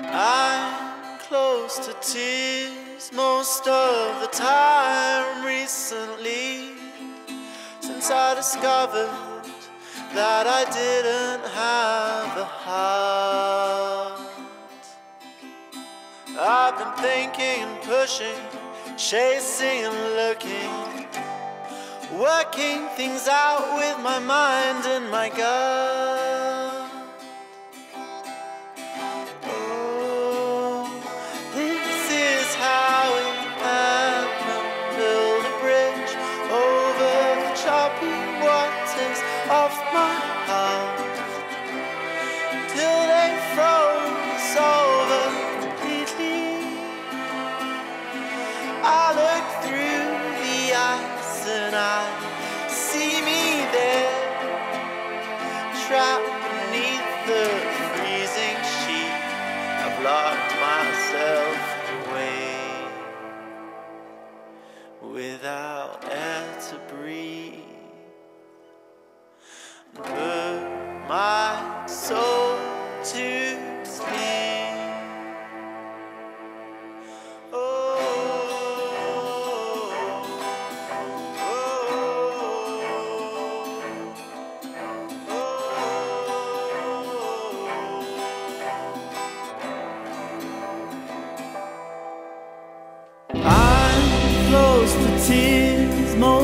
I'm close to tears most of the time recently since I discovered that I didn't have a heart. I've been thinking and pushing, chasing and looking, working things out with my mind and my gut. I see me there, trapped beneath the freezing sheet. I've locked myself away without air to breathe. Put my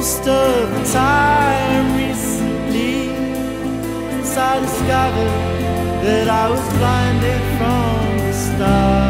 most of the time recently. Since I discovered that I was blinded from the start.